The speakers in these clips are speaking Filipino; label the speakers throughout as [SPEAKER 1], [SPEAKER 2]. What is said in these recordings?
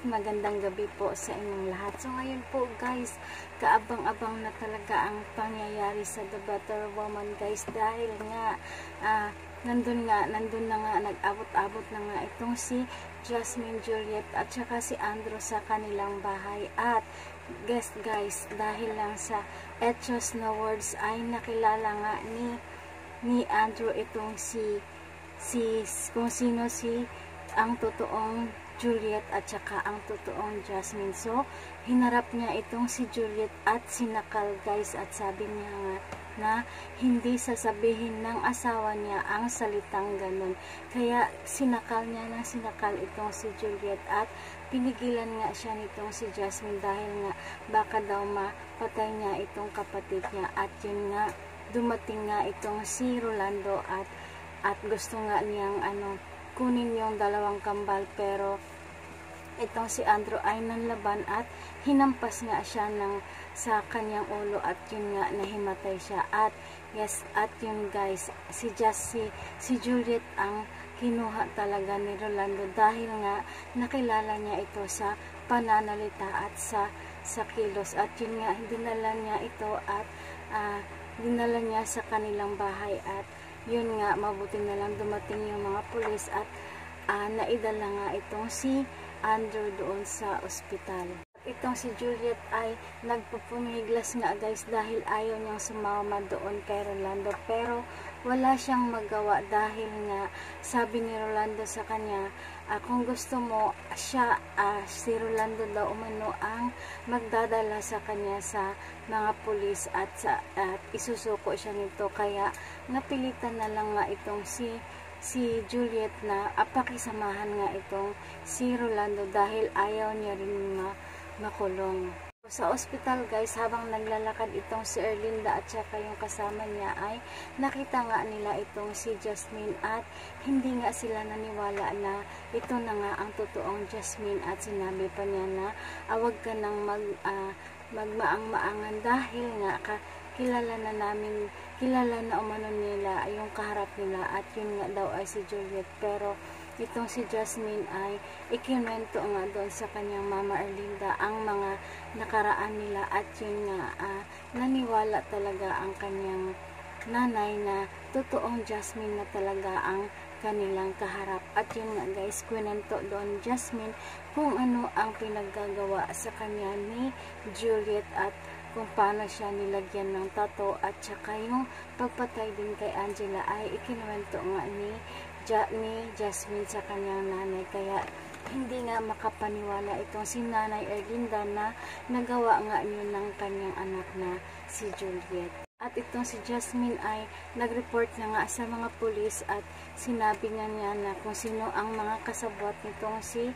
[SPEAKER 1] magandang gabi po sa inyong lahat. So ngayon po guys, kaabang-abang na talaga ang pangyayari sa The Better Woman guys dahil nga uh, nandun nga, nandun na nga, nag-abot-abot na nga itong si Jasmine Juliet at saka si Andrew sa kanilang bahay at guest guys, dahil lang sa Echos na words ay nakilala nga ni ni Andrew itong si si kung sino si ang totoong Juliet at saka ang totoong Jasmine. So, hinarap niya itong si Juliet at sinakal guys at sabi niya nga na hindi sasabihin ng asawa niya ang salitang ganun. Kaya sinakal niya ng sinakal itong si Juliet at pinigilan nga siya nitong si Jasmine dahil nga baka daw mapatay niya itong kapatid niya at yun nga dumating nga itong si Rolando at at gusto nga niyang ano kunin yung dalawang kambal pero itong si Andrew ay nanlaban at hinampas nga siya ng sa kanyang ulo at yun nga nahimatay siya. At yes at yun guys si Just si, si Juliet ang kinuha talaga ni Rolando dahil nga nakilala niya ito sa pananalita at sa sa kilos. At yun nga dinala niya ito at uh, dinala niya sa kanilang bahay at yun nga, mabuti na lang dumating yung mga pulis at uh, naidala nga itong si Andrew doon sa ospital. Itong si Juliet ay nagpupumiglas nga guys dahil ayaw niyang sumama doon kay Rolando. Pero wala siyang magawa dahil nga sabi ni Rolando sa kanya uh, kung gusto mo siya uh, si Rolando daw umano ang magdadala sa kanya sa mga pulis at sa at isusuko siya nito. Kaya napilitan na lang nga itong si si Juliet na apakisamahan nga itong si Rolando dahil ayaw niya rin ma makulong. Sa ospital guys, habang naglalakad itong si Erlinda at saka yung kasama niya ay nakita nga nila itong si Jasmine at hindi nga sila naniwala na ito na nga ang totoong Jasmine at sinabi pa niya na awag ka nang mag, uh, magmaang-maangan dahil nga ka, kilala na namin, kilala na umano nila yung kaharap nila at yun nga daw ay si Juliet. Pero itong si Jasmine ay ikinwento nga doon sa kanyang mama Erlinda ang mga nakaraan nila at yun nga uh, naniwala talaga ang kanyang nanay na totoong Jasmine na talaga ang kanilang kaharap. At yun nga guys kwento doon Jasmine kung ano ang pinaggagawa sa kanya ni Juliet at kung paano siya nilagyan ng tato at saka yung pagpatay din kay Angela ay ikinuwento nga ni ja, ni Jasmine sa kanyang nanay. Kaya hindi nga makapaniwala itong si Nanay Erlinda na nagawa nga yun ng kanyang anak na si Juliet. At itong si Jasmine ay nag-report na nga sa mga pulis at sinabi nga niya na kung sino ang mga kasabot nitong si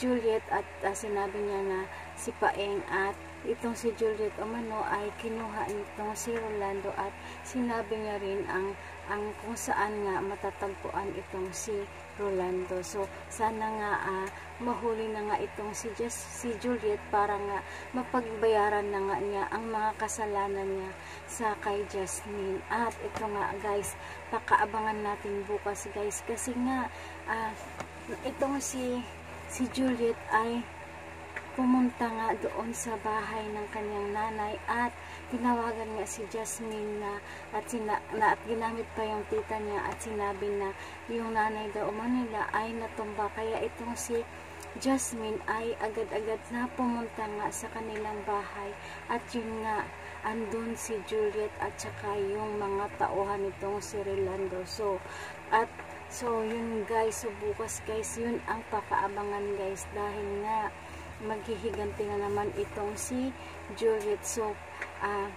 [SPEAKER 1] Juliet at uh, sinabi niya na si Paeng at itong si Juliet Omano ay kinuha nitong si Rolando at sinabi niya rin ang, ang kung saan nga matatagpuan itong si Rolando. So, sana nga uh, mahuli na nga itong si, Just, si Juliet para nga mapagbayaran na nga niya ang mga kasalanan niya sa kay Jasmine. At ito nga guys, pakaabangan natin bukas guys kasi nga uh, itong si si Juliet ay pumunta nga doon sa bahay ng kanyang nanay at tinawagan nga si Jasmine na at, sina, na, at ginamit pa yung tita niya at sinabi na yung nanay daw Manila ay natumba. Kaya itong si Jasmine ay agad-agad na pumunta nga sa kanilang bahay. At yun nga andun si Juliet at saka yung mga tauhan nitong si Rolando. So at so yun guys so bukas guys yun ang pakaabangan guys. Dahil nga maghihiganti na naman itong si Juliet. So, uh,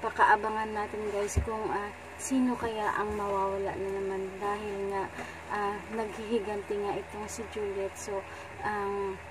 [SPEAKER 1] pakaabangan natin guys kung uh, sino kaya ang mawawala na naman dahil nga uh, naghihiganti nga itong si Juliet. So, ang um,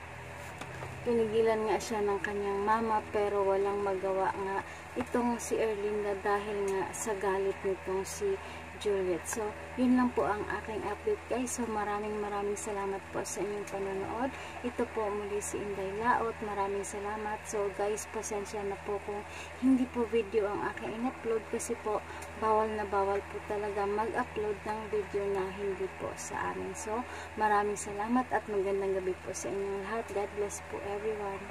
[SPEAKER 1] pinigilan nga siya ng kanyang mama pero walang magawa nga itong si Erlinda dahil nga sa galit nitong si Juliet. So, yun lang po ang aking update guys. So, maraming maraming salamat po sa inyong panonood. Ito po muli si Inday Laot. Maraming salamat. So, guys, pasensya na po kung hindi po video ang aking in-upload kasi po bawal na bawal po talaga mag-upload ng video na hindi po sa amin. So, maraming salamat at magandang gabi po sa inyong lahat. God bless po everyone.